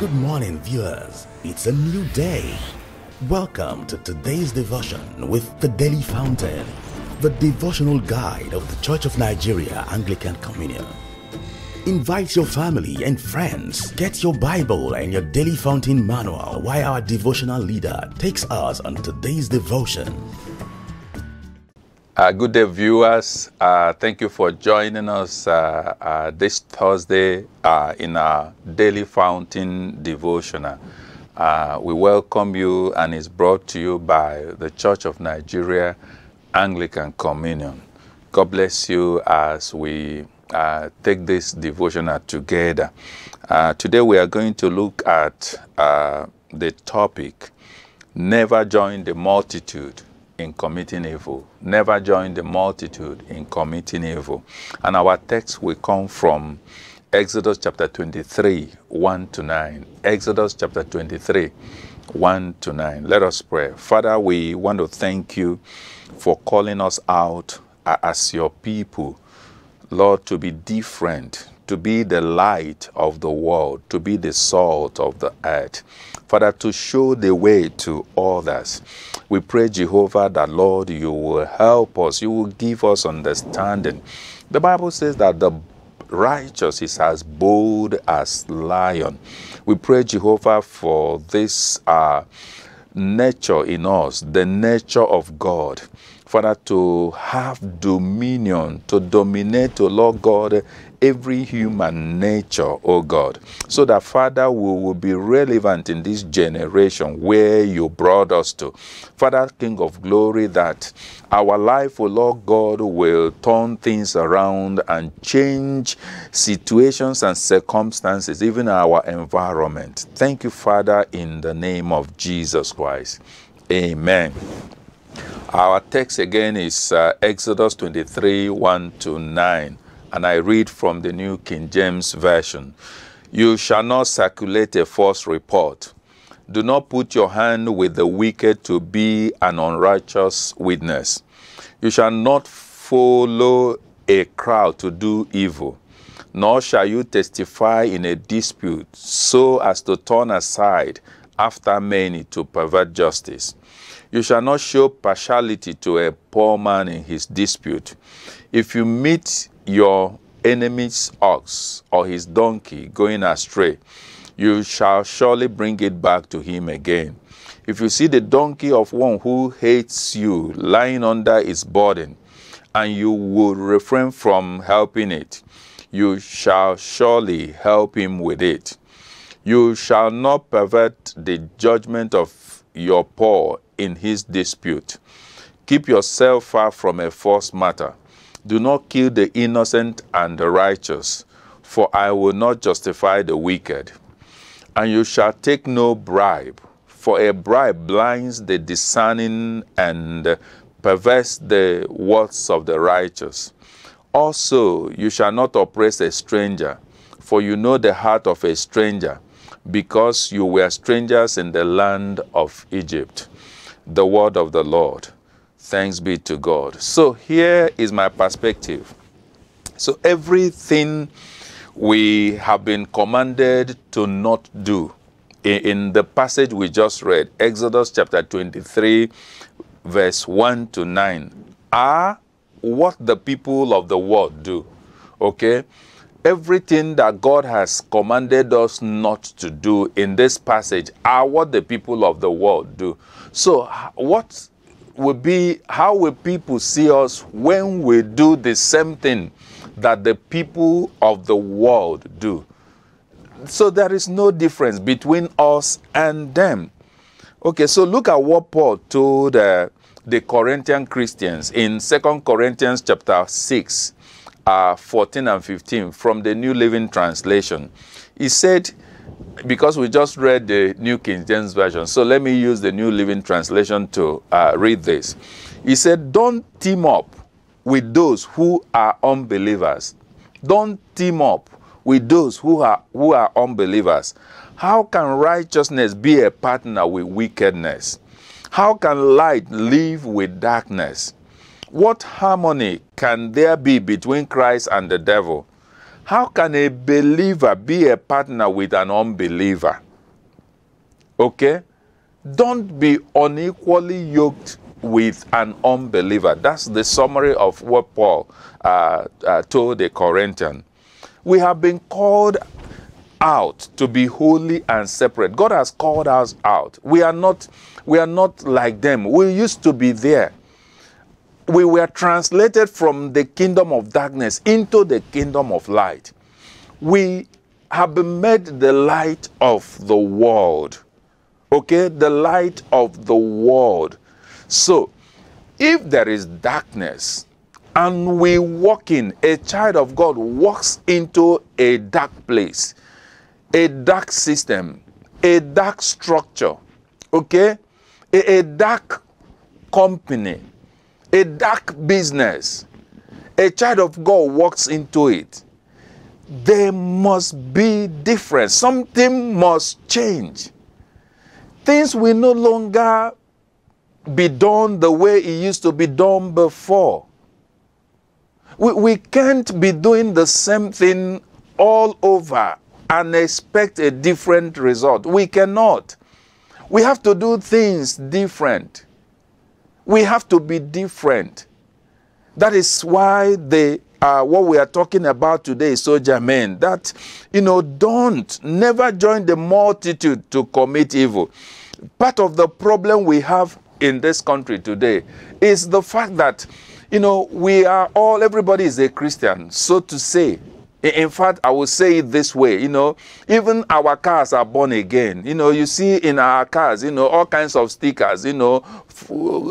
Good morning, viewers. It's a new day. Welcome to today's devotion with the Daily Fountain, the devotional guide of the Church of Nigeria Anglican Communion. Invite your family and friends. Get your Bible and your Daily Fountain manual while our devotional leader takes us on today's devotion. Uh, good day, viewers. Uh, thank you for joining us uh, uh this Thursday uh, in our Daily Fountain devotional. Uh, we welcome you, and it's brought to you by the Church of Nigeria Anglican Communion. God bless you as we take this devotional together. today, we are going to look at the topic Never Join the Multitude in committing evil. Never join the multitude in committing evil. And our text will come from Exodus chapter 23, 1 to 9. Exodus chapter 23, 1 to 9. Let us pray. Father, we want to thank you for calling us out as your people, Lord, to be different, to be the light of the world, to be the salt of the earth. Father, to show the way to others. We pray, Jehovah, that Lord, you will help us, you will give us understanding. The Bible says that the righteous is as bold as lion. We pray, Jehovah, for this uh, nature in us, the nature of God. Father, to have dominion, to dominate, to Lord God, every human nature, oh God, so that, Father, we will be relevant in this generation where you brought us to. Father, King of glory, that our life, oh Lord God, will turn things around and change situations and circumstances, even our environment. Thank you, Father, in the name of Jesus Christ. Amen. Our text again is uh, Exodus 23 1 to 9, and I read from the New King James Version. You shall not circulate a false report. Do not put your hand with the wicked to be an unrighteous witness. You shall not follow a crowd to do evil, nor shall you testify in a dispute so as to turn aside after many to pervert justice. You shall not show partiality to a poor man in his dispute. If you meet your enemy's ox or his donkey going astray, you shall surely bring it back to him again. If you see the donkey of one who hates you lying under its burden, and you would refrain from helping it, you shall surely help him with it. You shall not pervert the judgment of your poor in his dispute. Keep yourself far from a false matter. Do not kill the innocent and the righteous, for I will not justify the wicked. And you shall take no bribe, for a bribe blinds the discerning and perverts the words of the righteous. Also, you shall not oppress a stranger, for you know the heart of a stranger, because you were strangers in the land of Egypt the word of the Lord. Thanks be to God. So here is my perspective. So everything we have been commanded to not do in the passage we just read, Exodus chapter 23, verse 1 to 9, are what the people of the world do. Okay? Everything that God has commanded us not to do in this passage are what the people of the world do. So, what will be, how will people see us when we do the same thing that the people of the world do? So, there is no difference between us and them. Okay, so look at what Paul told uh, the Corinthian Christians in Second Corinthians chapter 6, uh, 14 and 15 from the New Living Translation. He said, because we just read the New King James Version, so let me use the New Living Translation to uh, read this. He said, Don't team up with those who are unbelievers. Don't team up with those who are, who are unbelievers. How can righteousness be a partner with wickedness? How can light live with darkness? What harmony can there be between Christ and the devil? How can a believer be a partner with an unbeliever? Okay? Don't be unequally yoked with an unbeliever. That's the summary of what Paul uh, uh, told the Corinthian. We have been called out to be holy and separate. God has called us out. We are not we are not like them. We used to be there. We were translated from the kingdom of darkness into the kingdom of light. We have been made the light of the world. Okay? The light of the world. So, if there is darkness and we walk in, a child of God walks into a dark place, a dark system, a dark structure, okay? A, a dark company, a dark business. A child of God walks into it. There must be difference. Something must change. Things will no longer be done the way it used to be done before. We, we can't be doing the same thing all over and expect a different result. We cannot. We have to do things different. We have to be different. That is why the uh, what we are talking about today is so germane. That you know, don't never join the multitude to commit evil. Part of the problem we have in this country today is the fact that, you know, we are all, everybody is a Christian, so to say. In fact, I will say it this way, you know, even our cars are born again. You know, you see in our cars, you know, all kinds of stickers, you know,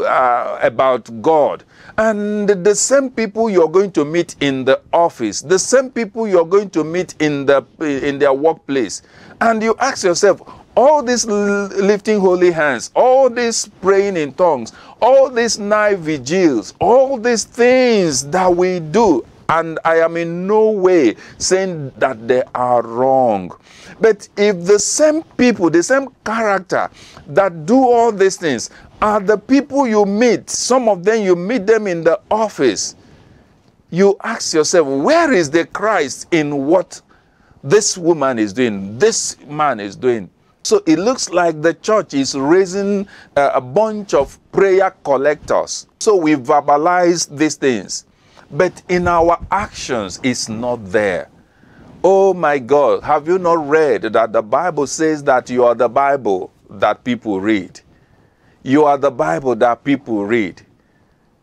uh, about God. And the same people you're going to meet in the office, the same people you're going to meet in the in their workplace. And you ask yourself, all this lifting holy hands, all this praying in tongues, all these night vigils, all these things that we do, and I am in no way saying that they are wrong. But if the same people, the same character that do all these things are the people you meet, some of them you meet them in the office, you ask yourself, where is the Christ in what this woman is doing, this man is doing? So it looks like the church is raising a bunch of prayer collectors. So we verbalize these things, but in our actions, it's not there. Oh my God, have you not read that the Bible says that you are the Bible that people read? You are the Bible that people read.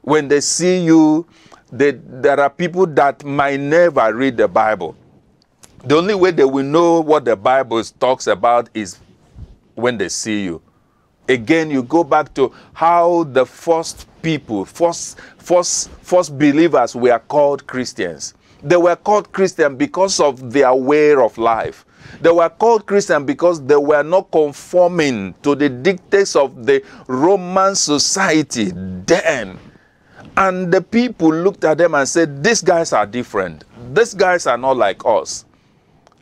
When they see you, they, there are people that might never read the Bible. The only way they will know what the Bible talks about is when they see you. Again, you go back to how the first people, first, first, first believers were called Christians. They were called Christian because of their way of life. They were called Christian because they were not conforming to the dictates of the Roman society then. And the people looked at them and said, These guys are different. These guys are not like us.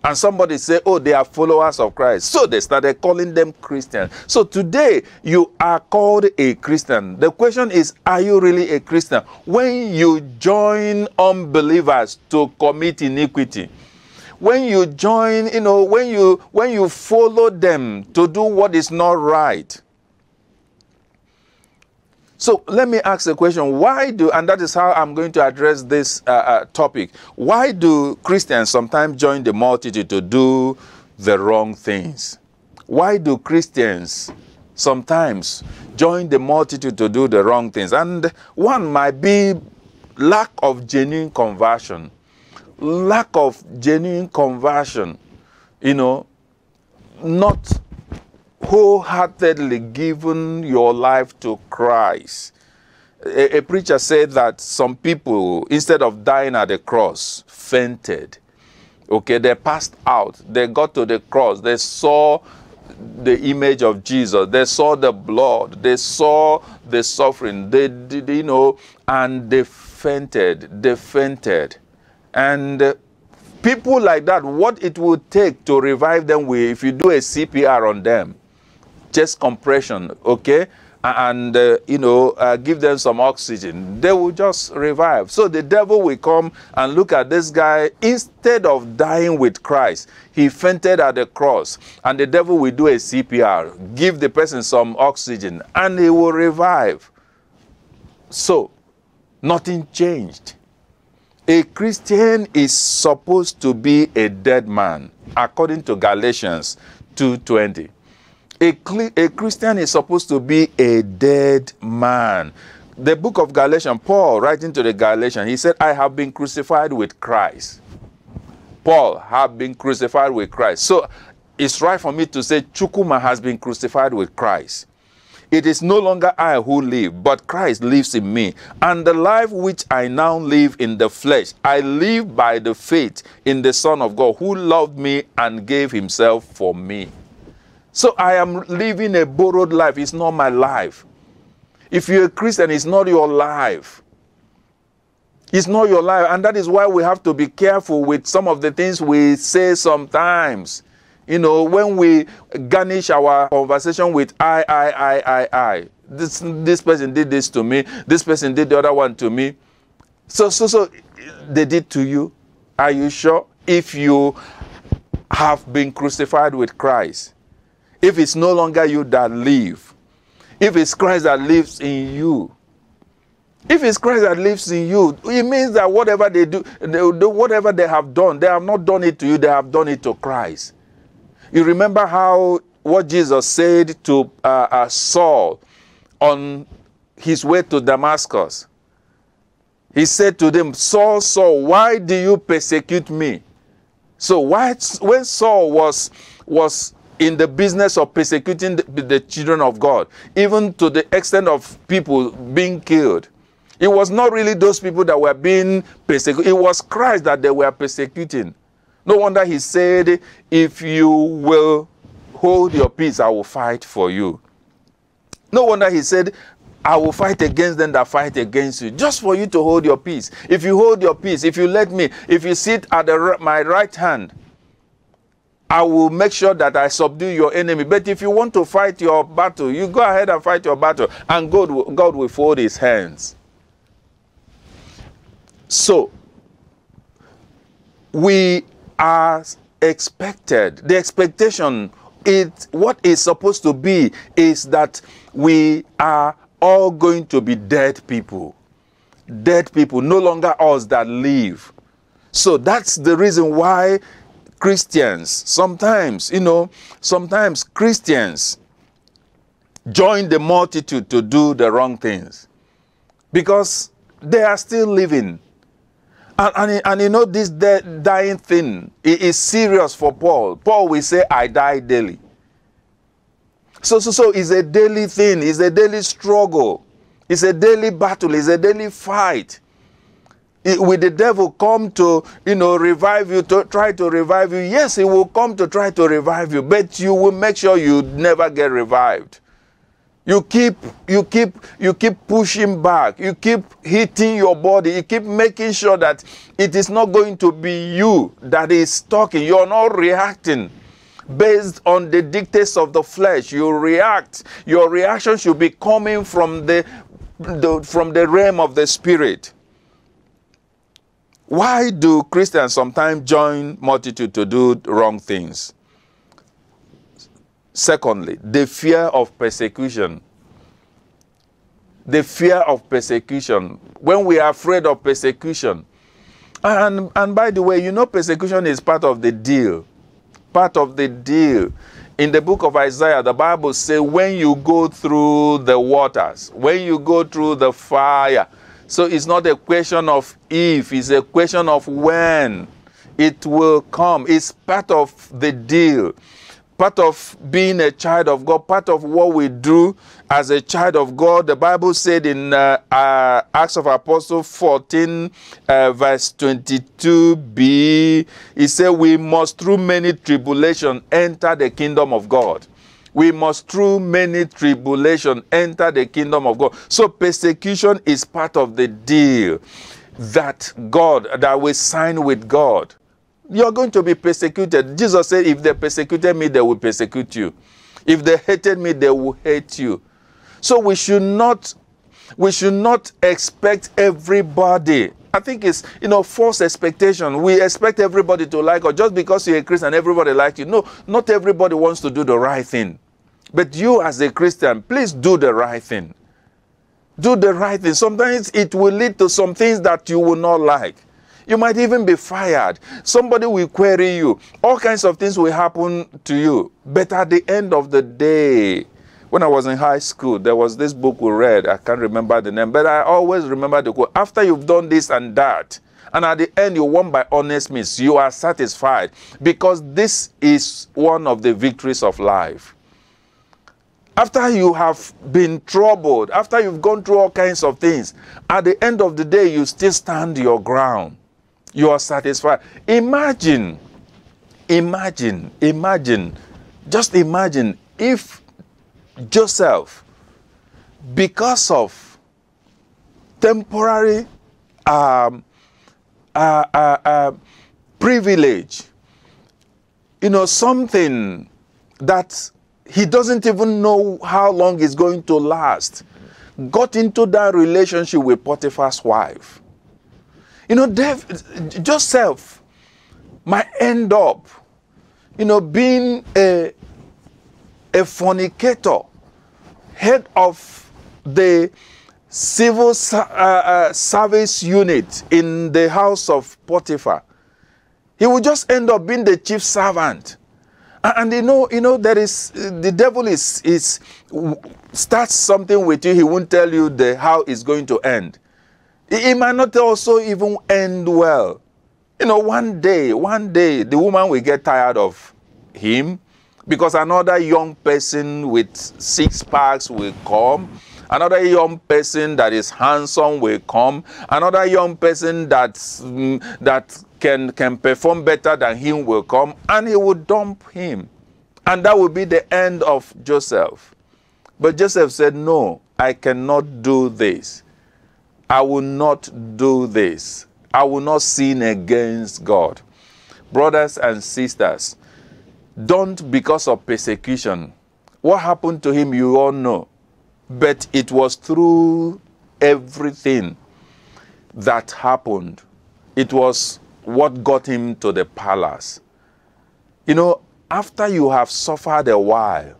And somebody say, oh, they are followers of Christ. So they started calling them Christians. So today, you are called a Christian. The question is, are you really a Christian? When you join unbelievers to commit iniquity, when you join, you know, when you when you follow them to do what is not right, so let me ask the question why do, and that is how I'm going to address this uh, uh, topic, why do Christians sometimes join the multitude to do the wrong things? Why do Christians sometimes join the multitude to do the wrong things? And one might be lack of genuine conversion. Lack of genuine conversion, you know, not wholeheartedly given your life to Christ. A, a, preacher said that some people, instead of dying at the cross, fainted. Okay, they passed out. They got to the cross. They saw the image of Jesus. They saw the blood. They saw the suffering. They did, you know, and they fainted. They fainted. And uh, people like that, what it would take to revive them, if you do a CPR on them, chest compression, okay? and uh, you know uh, give them some oxygen. They will just revive. So the devil will come and look at this guy. Instead of dying with christ he fainted at the cross. And the devil will do a cpr give the person some oxygen and he will revive. So nothing changed. A christian is supposed to be a dead man according to galatians 220 a, a Christian is supposed to be a dead man. The book of Galatians, Paul writing to the Galatians, he said, I have been crucified with Christ. Paul have been crucified with Christ. So it's right for me to say Chukuma has been crucified with Christ. It is no longer I who live, but Christ lives in me. And the life which I now live in the flesh, I live by the faith in the Son of God who loved me and gave himself for me. So I am living a borrowed life. It's not my life. If you're a Christian, it's not your life. It's not your life. And that is why we have to be careful with some of the things we say sometimes. You know, when we garnish our conversation with I, I, I, I, I. This, this person did this to me. This person did the other one to me. So, so, so they did to you. Are you sure? If you have been crucified with Christ, if it's no longer you that live, if it's Christ that lives in you, if it's Christ that lives in you, it means that whatever they do, they, whatever they have done, they have not done it to you, they have done it to Christ. You remember how what Jesus said to uh, uh, Saul on his way to Damascus? He said to them, Saul, Saul, why do you persecute me? So why, when Saul was was in the business of persecuting the, the, children of God, even to the extent of people being killed. It was not really those people that were being persecuted, it was Christ that they were persecuting. No wonder he said, If you will hold your peace, I will fight for you. No wonder he said, I will fight against them that fight against you, just for you to hold your peace. If you hold your peace, if you let me, if you sit at the, my right hand, I will make sure that I subdue your enemy. But if you want to fight your battle, you go ahead and fight your battle, and God will, God will fold his hands. So, we are expected, the expectation, it, what is supposed to be is that we are all going to be dead people. Dead people, no longer us that live. So that's the reason why Christians, sometimes, you know, sometimes Christians join the multitude to do the wrong things because they are still living. And, and, and you know, this dying thing is serious for Paul. Paul will say, I die daily. So, so, so it's a daily thing, it's a daily struggle, it's a daily battle, it's a daily fight will the devil come to you know revive you to try to revive you. Yes he will come to try to revive you but you will make sure you never get revived. You keep you keep you keep pushing back. You keep hitting your body. You keep making sure that it is not going to be you that is talking. You're not reacting based on the dictates of the flesh. You react. Your reaction should be coming from the, the from the realm of the spirit why do Christians sometimes join multitude to do wrong things? Secondly, the fear of persecution. The fear of persecution. When we are afraid of persecution. And, and by the way, you know, persecution is part of the deal. Part of the deal. In the book of Isaiah, the Bible says, when you go through the waters, when you go through the fire, so it's not a question of if, it's a question of when it will come. It's part of the deal, part of being a child of God, part of what we do as a child of God. The Bible said in uh, uh, Acts of Apostles 14, uh, verse 22b, it said, We must through many tribulation enter the kingdom of God we must through many tribulation enter the kingdom of God. So persecution is part of the deal that God that we sign with God. You're going to be persecuted. Jesus said, if they persecuted me, they will persecute you. If they hated me, they will hate you. So we should not we should not expect everybody. I think it's you know false expectation. We expect everybody to like us just because you're a Christian, everybody likes you. No, not everybody wants to do the right thing. But you as a Christian, please do the right thing. Do the right thing. Sometimes it will lead to some things that you will not like. You might even be fired. Somebody will query you. All kinds of things will happen to you. But at the end of the day, when I was in high school, there was this book we read. I can't remember the name, but I always remember the quote. After you've done this and that, and at the end you won by honest means, you are satisfied because this is one of the victories of life. After you have been troubled, after you've gone through all kinds of things, at the end of the day, you still stand your ground you are satisfied. Imagine, imagine, imagine, just imagine if Joseph, because of temporary um, uh, uh, uh, privilege, you know, something that he doesn't even know how long it's going to last, got into that relationship with Potiphar's wife. You know, Dave, Joseph might end up, you know, being a, a fornicator, head of the civil uh, uh, service unit in the house of Potiphar. He will just end up being the chief servant. And, and you know, you know, there is the devil is is starts something with you. He won't tell you the how it's going to end. It, might not also even end well. You know, one day, one day, the woman will get tired of him because another young person with six packs will come. Another young person that is handsome will come. Another young person that mm, that can can perform better than him will come, and he will dump him, and that will be the end of Joseph. But Joseph said, "No, I cannot do this. I will not do this. I will not sin against God. Brothers and sisters, don't because of persecution. What happened to him, you all know. But it was through everything that happened. It was what got him to the palace. You know, after you have suffered a while,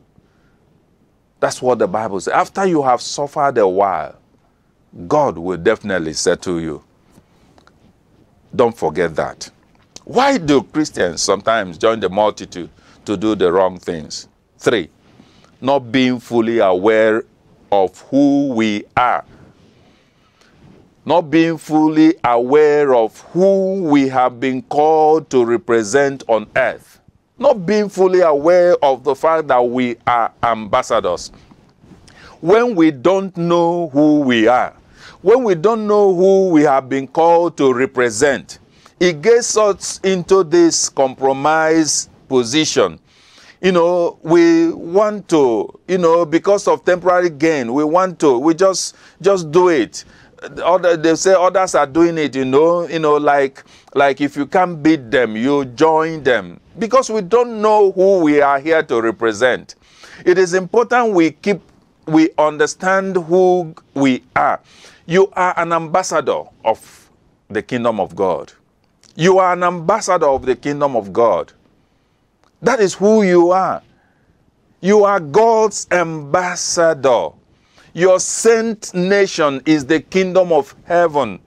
that's what the Bible says. After you have suffered a while, God will definitely settle you. Don't forget that. Why do Christians sometimes join the multitude to do the wrong things? Three, not being fully aware of who we are. Not being fully aware of who we have been called to represent on earth. Not being fully aware of the fact that we are ambassadors. When we don't know who we are, when we don't know who we have been called to represent, it gets us into this compromise position. You know, we want to, you know, because of temporary gain, we want to, we just just do it. Other, they say others are doing it, you know, you know, like like if you can't beat them, you join them. Because we don't know who we are here to represent. It is important we keep we understand who we are. You are an ambassador of the kingdom of God. You are an ambassador of the kingdom of God. That is who you are. You are God's ambassador. Your sent nation is the kingdom of heaven.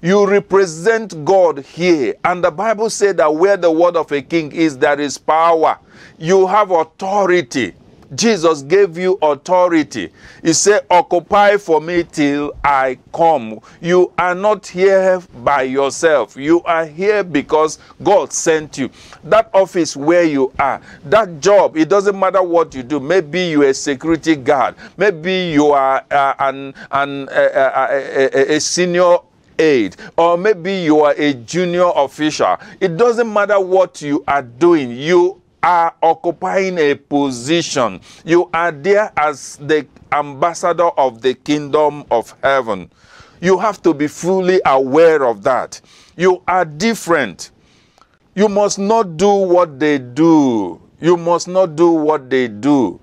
You represent God here. And the Bible said that where the word of a king is, there is power. You have authority. Jesus gave you authority. He said, Occupy for me till I come. You are not here by yourself. You are here because God sent you. That office where you are, that job, it doesn't matter what you do. Maybe you're a security guard. Maybe you are uh, an, an, uh, uh, a, a senior aide, or maybe you are a junior official. It doesn't matter what you are doing. You are occupying a position. You are there as the ambassador of the kingdom of heaven. You have to be fully aware of that. You are different. You must not do what they do. You must not do what they do.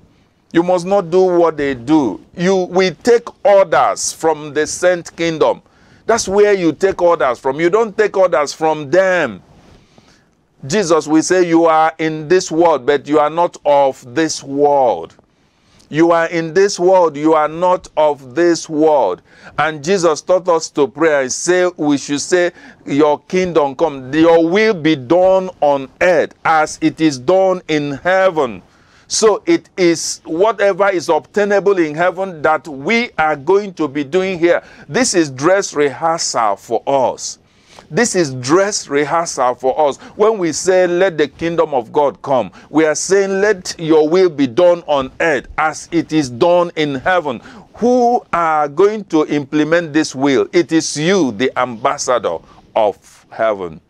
You must not do what they do. You we take orders from the sent kingdom. That's where you take orders from. You don't take orders from them. Jesus will say, You are in this world, but you are not of this world. You are in this world, you are not of this world. And Jesus taught us to pray and say, We should say, Your kingdom come, your will be done on earth as it is done in heaven. So it is whatever is obtainable in heaven that we are going to be doing here. This is dress rehearsal for us. This is dress rehearsal for us. When we say, Let the kingdom of God come, we are saying, Let your will be done on earth as it is done in heaven. Who are going to implement this will? It is you, the ambassador of heaven.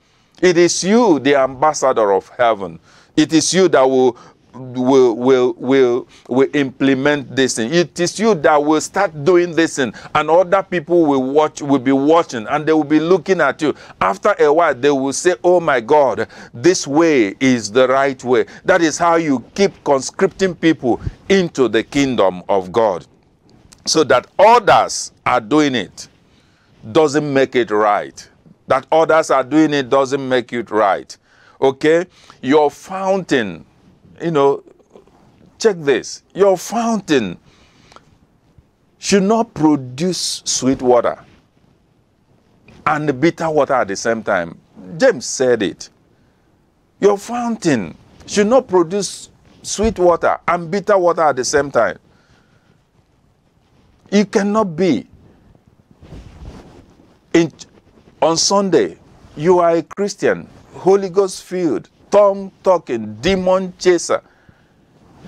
It is you, the ambassador of heaven. It is you that will will will will will implement this thing. It is you that will start doing this thing, and other people will watch, will be watching, and they will be looking at you. After a while, they will say, "Oh my God, this way is the right way." That is how you keep conscripting people into the kingdom of God, so that others are doing it doesn't make it right. That others are doing it doesn't make it right. Okay, your fountain you know, check this. Your fountain should not produce sweet water and bitter water at the same time. James said it. Your fountain should not produce sweet water and bitter water at the same time. It cannot be. In, on Sunday, you are a Christian, Holy Ghost filled, tongue talking, demon chaser.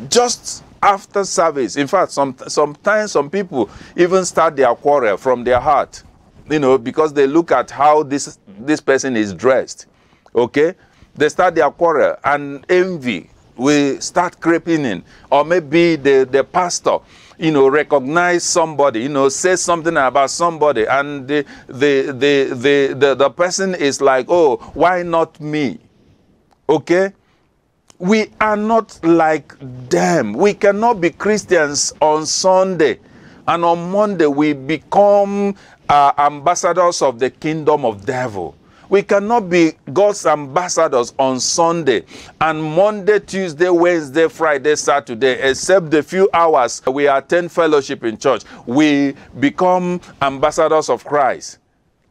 Just after service. In fact, some, sometimes some people even start their quarrel from their heart, you know, because they look at how this, this person is dressed. Okay? They start their quarrel and envy will start creeping in. Or maybe the, the pastor, you know, recognize somebody, you know, say something about somebody, and the, the, the, the, the, the person is like, oh, why not me? Okay? We are not like them. We cannot be Christians on Sunday and on Monday we become uh, ambassadors of the kingdom of devil. We cannot be God's ambassadors on Sunday and Monday, Tuesday, Wednesday, Friday, Saturday, except the few hours we attend fellowship in church. We become ambassadors of Christ.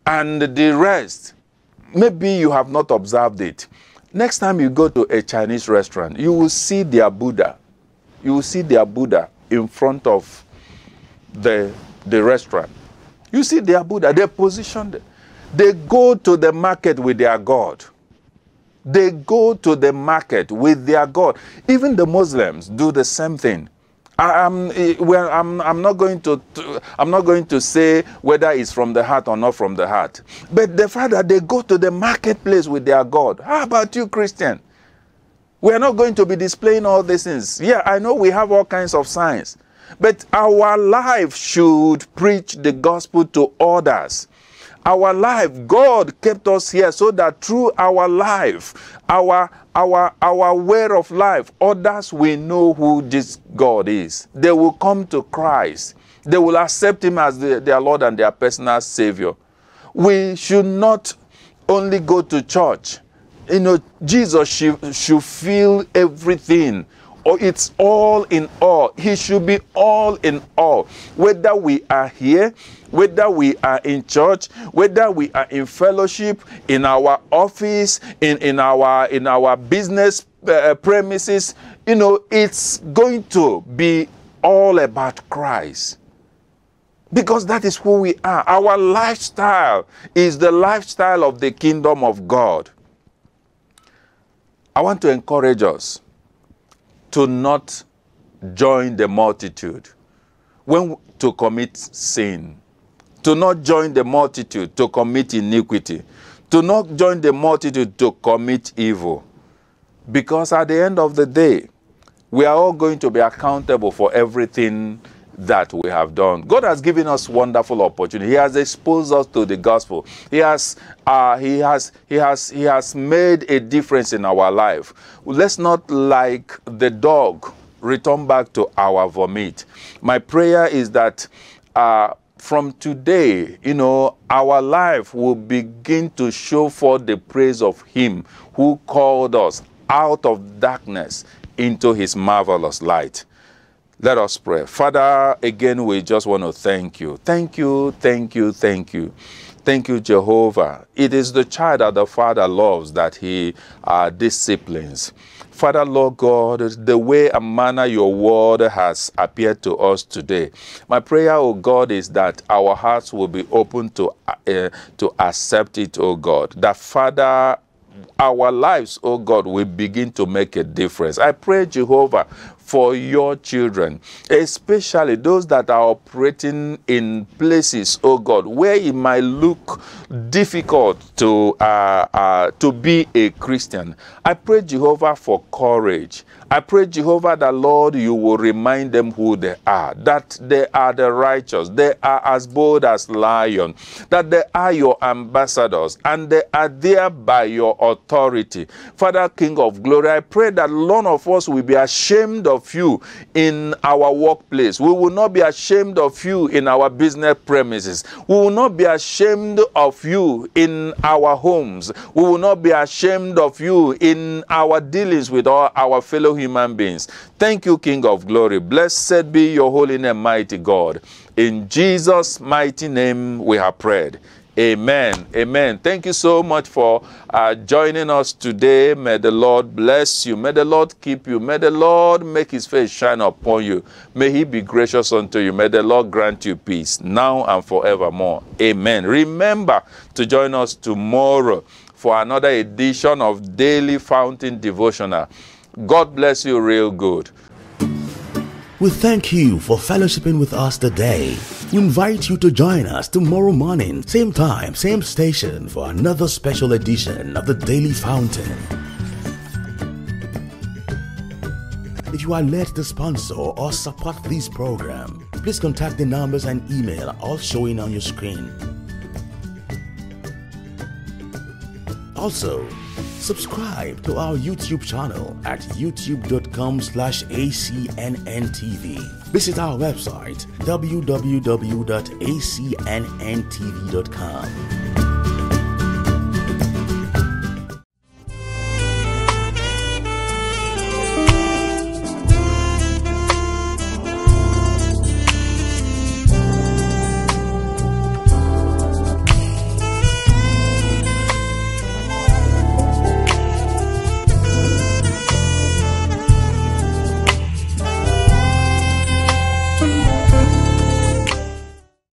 And the rest, maybe you have not observed it. Next time you go to a Chinese restaurant, you will see their Buddha. You will see their Buddha in front of the, the restaurant. You see their Buddha, they're positioned. They go to the market with their God. They go to the market with their God. Even the Muslims do the same thing. I'm, eh, well, I'm, I'm, not going to, I'm not going to say whether it's from the heart or not from the heart. But the fact that they go to the marketplace with their God. How about you, Christian? We are not going to be displaying all these things. Yeah, I know we have all kinds of signs. But our life should preach the gospel to others our life god kept us here so that through our life our our our way of life others will know who this god is. They will come to christ. They will accept him as the, their lord and their personal savior. We should not only go to church. You know jesus should, should feel everything or it's all in all. He should be all in all. Whether we are here, whether we are in church, whether we are in fellowship, in our office, in, in our in our business uh, premises, you know, it's going to be all about Christ. Because that is who we are. Our lifestyle is the lifestyle of the kingdom of God. I want to encourage us to not join the multitude. When to commit sin. To not join the multitude to commit iniquity. To not join the multitude to commit evil. Because at the end of the day we are all going to be accountable for everything that we have done. God has given us wonderful opportunity. He has exposed us to the gospel. He has, uh, he has, he has, he has made a difference in our life. Let's not like the dog return back to our vomit. My prayer is that uh, from today, you know, our life will begin to show forth the praise of Him who called us out of darkness into His marvelous light. Let us pray. Father, again, we just want to thank you. Thank you, thank you, thank you. Thank you, Jehovah. It is the child that the Father loves that He uh, disciplines. Father, Lord God, the way and manner your word has appeared to us today. My prayer, O God, is that our hearts will be open to, uh, to accept it, O God. That, Father, our lives, oh God, will begin to make a difference. I pray, Jehovah, for your children, especially those that are operating in places, oh God, where it might look difficult to uh, uh, to be a Christian. I pray, Jehovah, for courage. I pray, Jehovah, that Lord, you will remind them who they are, that they are the righteous, they are as bold as lions, that they are your ambassadors, and they are there by your authority. Father, King of glory, I pray that none of us will be ashamed of you in our workplace. We will not be ashamed of you in our business premises. We will not be ashamed of you in our homes. We will not be ashamed of you in our dealings with all our fellow human beings. Thank you, King of glory. Blessed be your holy name, mighty God. In Jesus' mighty name we have prayed. Amen. Amen. Thank you so much for uh, joining us today. May the Lord bless you. May the Lord keep you. May the Lord make his face shine upon you. May he be gracious unto you. May the Lord grant you peace now and forevermore. Amen. Remember to join us tomorrow for another edition of Daily Fountain Devotional. God bless you real good. We thank you for fellowshipping with us today. We invite you to join us tomorrow morning, same time, same station, for another special edition of the Daily Fountain. If you are led to sponsor or support this program, please contact the numbers and email all showing on your screen. Also, subscribe to our YouTube channel at youtube.com slash acnntv. Visit our website www.acnntv.com.